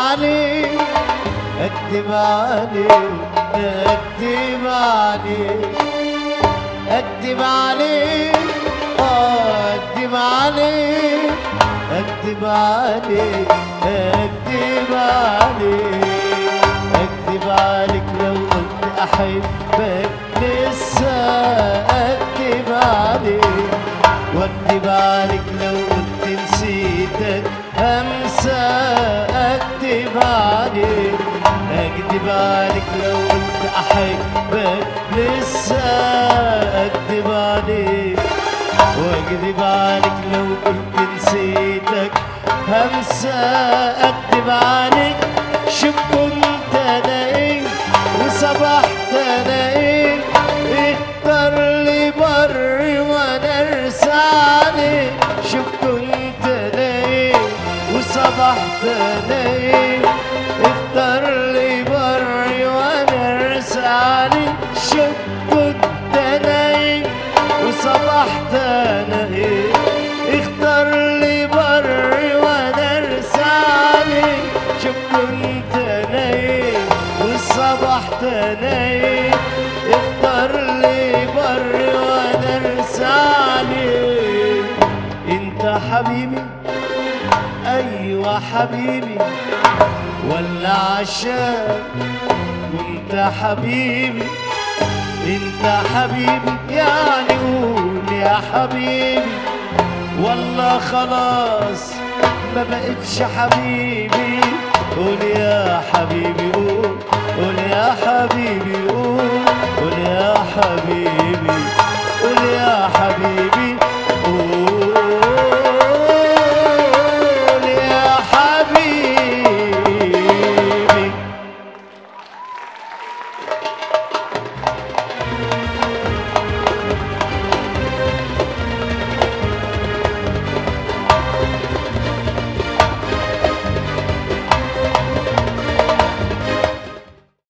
اكدب عليك اكدب عليك اكدب عليك اكدب عليك آه اكدب عليك اكدب عليك اكدب عليك لو قلت أحبك لسه اكدب عليك واكدب عليك لو قلت نسيتك همسى اكدب عليك اكدب عليك لو قلت احبك لسه اكدب عليك واكذب عليك لو قلت نسيتك همسى اكذب عليك شوف كنت أنا إيه وصبحت أنا إيه. اختار لي بر وأنا ارسى عليك شوف كنت أنا إيه وصبحت أنا إيه. وصبحت أنا إيه اختار لي بر وأنا ارسى عليك انت حبيبي؟ أيوه حبيبي. ولا عشان. وانت حبيبي. انت حبيبي. يعني قول يا حبيبي. والله خلاص ما بقتش حبيبي. قول يا حبيبي قول.